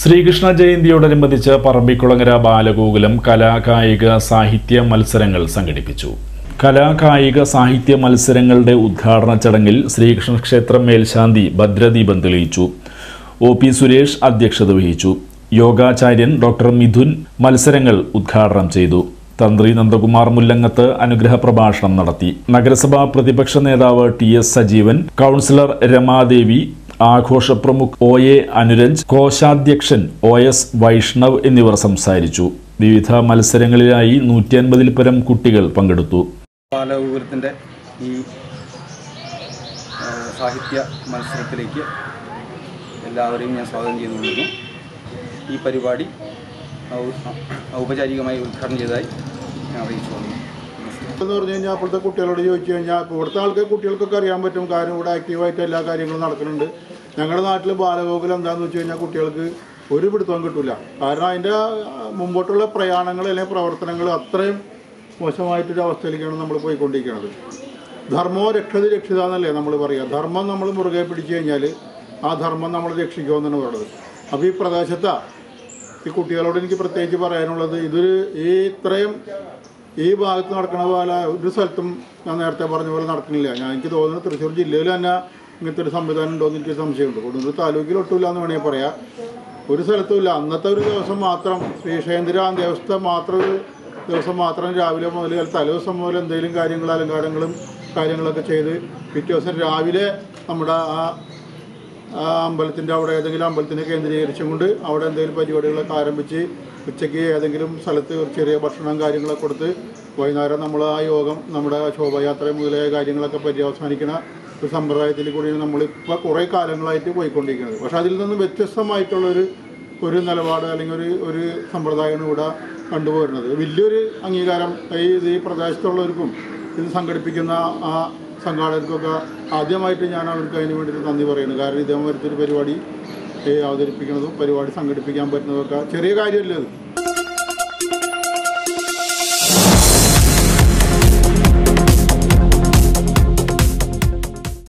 ശ്രീകൃഷ്ണ ജയന്തിയോടനുബന്ധിച്ച് പറമ്പിക്കുളങ്ങര ബാലഗോകുലം കലാകായിക സാഹിത്യ മത്സരങ്ങൾ സംഘടിപ്പിച്ചു. കലാകായിക സാഹിത്യ മത്സരങ്ങളുടെ ഉദ്ഘാടന ചടങ്ങിൽ ശ്രീകൃഷ്ണ ക്ഷേത്രം മേൽശാന്തി ഭദ്രദീപം തെളിയിച്ചു. ഒ പി സുരേഷ് അധ്യക്ഷത വഹിച്ചു. യോഗാചാര്യൻ ഡോക്ടർ മിഥുൻ മത്സരങ്ങൾ ഉദ്ഘാടനം ചെയ്തു. തന്ത്രി നന്ദകുമാർ മുല്ലങ്ങത്ത് അനുഗ്രഹ പ്രഭാഷണം നടത്തി. നഗരസഭാ പ്രതിപക്ഷ നേതാവ് T S Sajeevan councillor Ramadevi ആഘോഷ പ്രമുഖ് ഒ എ അനുരഞ്ജ് കോശാധ്യക്ഷൻ ഒ എസ് വൈഷ്ണവ് എന്നിവർ സംസാരിച്ചു. വിവിധ മത്സരങ്ങളിലായി നൂറ്റി അൻപതിൽ പരം കുട്ടികൾ പങ്കെടുത്തു. ബാലഗോകുലത്തിന്റെ ഈ സാഹിത്യ മത്സരത്തിലേക്ക് എല്ലാവരെയും ഞാൻ സ്വാഗതം ചെയ്തുകൊണ്ടിരുന്നു ഈ പരിപാടി ഔപചാരികമായി ഉദ്ഘാടനം ചെയ്തതായി ഞാൻ അറിയിച്ചു എന്ന് പറഞ്ഞു കഴിഞ്ഞാൽ അപ്പോഴത്തെ കുട്ടികളോട് ചോദിച്ചു കഴിഞ്ഞാൽ ഇവിടുത്തെ ആൾക്ക് കുട്ടികൾക്കൊക്കെ അറിയാൻ പറ്റും. കാരണം ഇവിടെ ആക്റ്റീവായിട്ട് എല്ലാ കാര്യങ്ങളും നടക്കുന്നുണ്ട്. ഞങ്ങളുടെ നാട്ടിൽ ബാലഗോകുലം എന്താണെന്ന് വെച്ച് കഴിഞ്ഞാൽ കുട്ടികൾക്ക് ഒരു പിടുത്തവും കിട്ടില്ല കാരണം അതിന്റെ മുമ്പോട്ടുള്ള പ്രയാണങ്ങൾ അല്ലെങ്കിൽ പ്രവർത്തനങ്ങൾ അത്രയും മോശമായിട്ടൊരു അവസ്ഥയിലേക്കാണ് നമ്മൾ പോയിക്കൊണ്ടിരിക്കുന്നത് ധർമ്മോ രക്ഷത രക്ഷിത എന്നല്ലേ നമ്മൾ പറയുക ധർമ്മം നമ്മൾ മുറുകെ പിടിച്ചു കഴിഞ്ഞാൽ ആ ധർമ്മം നമ്മൾ രക്ഷിക്കുമെന്നാണ് പറയുന്നത് അപ്പോൾ ഈ പ്രദേശത്താണ് ഈ കുട്ടികളോട് എനിക്ക് പ്രത്യേകിച്ച് പറയാനുള്ളത്. ഇതൊരു ഈ ഇത്രയും ഈ ഭാഗത്ത് നടക്കണ പോലെ ഒരു സ്ഥലത്തും ഞാൻ നേരത്തെ പറഞ്ഞ പോലെ നടക്കുന്നില്ല ഞാൻ എനിക്ക് തോന്നുന്നത് തൃശ്ശൂർ ജില്ലയിൽ തന്നെ ഇങ്ങനത്തെ ഒരു സംവിധാനം ഉണ്ടോ എന്ന് എനിക്ക് സംശയമുണ്ട്. കൊടുങ്ങൂർ താലൂക്കിൽ ഒട്ടുമില്ല എന്ന് വേണമെങ്കിൽ പറയാം. ഒരു സ്ഥലത്തുമില്ല അന്നത്തെ ഒരു ദിവസം മാത്രം ശ്രീശേന്ദ്ര ദേവസ്ഥ മാത്രം ഒരു ദിവസം മാത്രം രാവിലെ മുതൽ തലേദിവസം മുതൽ എന്തെങ്കിലും കാര്യങ്ങൾ അലങ്കാരങ്ങളും കാര്യങ്ങളൊക്കെ ചെയ്ത് പിറ്റേ ദിവസം രാവിലെ നമ്മുടെ ആ അമ്പലത്തിന്റെ അവിടെ ഏതെങ്കിലും അമ്പലത്തിനെ കേന്ദ്രീകരിച്ചും കൊണ്ട് അവിടെ എന്തെങ്കിലും പരിപാടികളൊക്കെ ആരംഭിച്ച് ഉച്ചയ്ക്ക് ഏതെങ്കിലും സ്ഥലത്ത് ഒരു ചെറിയ ഭക്ഷണം കാര്യങ്ങളൊക്കെ കൊടുത്ത് വൈകുന്നേരം നമ്മൾ ആ യോഗം നമ്മുടെ ശോഭയാത്ര മുതലായ കാര്യങ്ങളൊക്കെ പര്യവസാനിക്കുന്ന ഒരു സമ്പ്രദായത്തിൽ കൂടിയാണ് നമ്മളിപ്പോൾ കുറേ കാലങ്ങളായിട്ട് പോയിക്കൊണ്ടിരിക്കുന്നത്. പക്ഷേ അതിൽ നിന്ന് വ്യത്യസ്തമായിട്ടുള്ളൊരു ഒരു നിലപാട് അല്ലെങ്കിൽ ഒരു ഒരു സമ്പ്രദായമാണ് ഇവിടെ കണ്ടുപോരുന്നത്. വലിയൊരു അംഗീകാരം ഈ ഈ പ്രദേശത്തുള്ളവർക്കും ഇത് സംഘടിപ്പിക്കുന്ന ആ സംഘാടകർക്കൊക്കെ ആദ്യമായിട്ട് ഞാൻ അവർക്ക് അതിന് വേണ്ടിയിട്ട് നന്ദി പറയുന്നു. കാരണം ഇതേമാതിരത്തെ ഒരു പരിപാടി അവതരിപ്പിക്കുന്നതും പരിപാടി സംഘടിപ്പിക്കാൻ പറ്റുന്നതൊക്കെ ചെറിയ കാര്യമല്ല